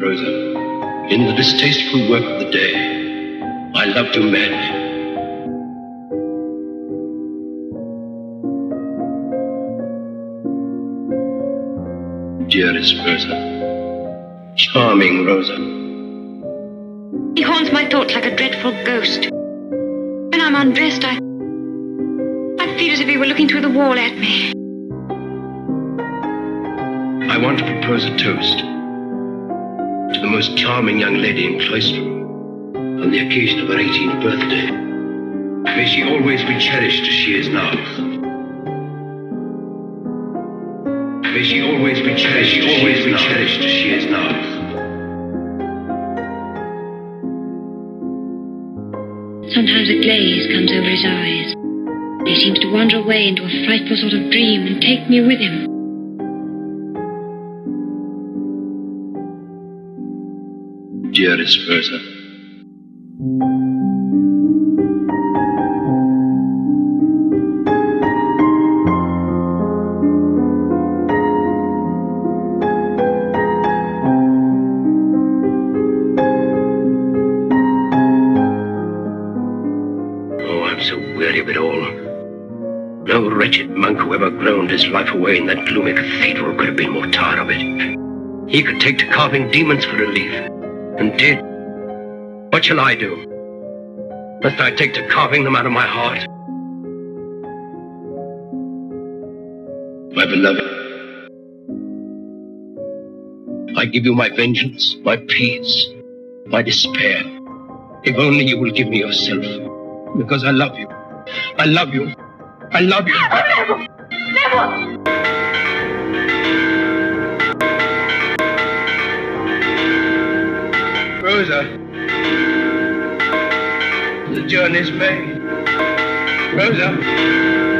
Rosa, in the distasteful work of the day, I loved you madly. Dearest Rosa, charming Rosa. He haunts my thoughts like a dreadful ghost. When I'm undressed, I. I feel as if he were looking through the wall at me. I want to propose a toast to most charming young lady in Cloisterham on the occasion of her 18th birthday. May she always be cherished as she is now. May she always be cherished, she always be cherished as she is now. Sometimes a glaze comes over his eyes. He seems to wander away into a frightful sort of dream and take me with him. Dearest Rosa. Oh, I'm so weary of it all. No wretched monk who ever groaned his life away in that gloomy cathedral could have been more tired of it. He could take to carving demons for relief, and did. What shall I do? Must I take to carving them out of my heart? My beloved, I give you my vengeance, my peace, my despair. If only you will give me yourself, because I love you. I love you. I love you. Rosa, the journey's made. Rosa.